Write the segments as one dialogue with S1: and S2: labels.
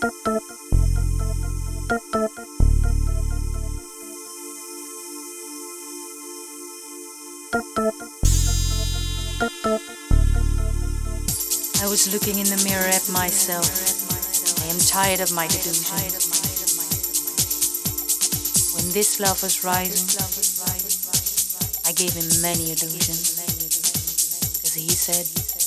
S1: I was looking in the mirror at myself. I am tired of my delusion. When this love was rising, I gave him many illusions. Cause he said,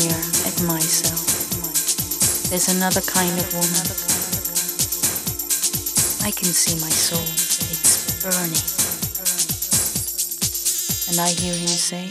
S1: mirror at myself. There's another kind of woman. I can see my soul, it's burning. And I hear him say,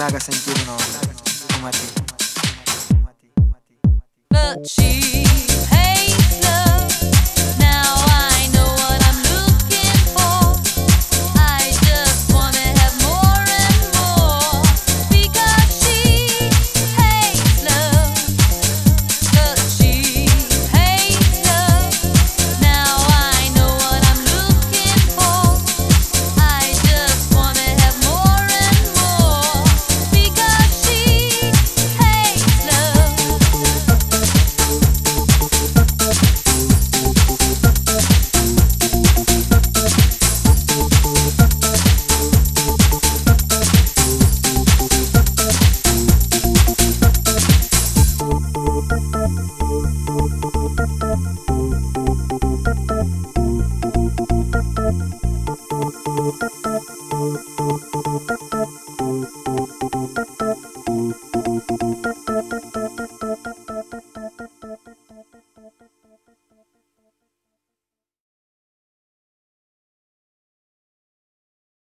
S2: me haga sentir una a.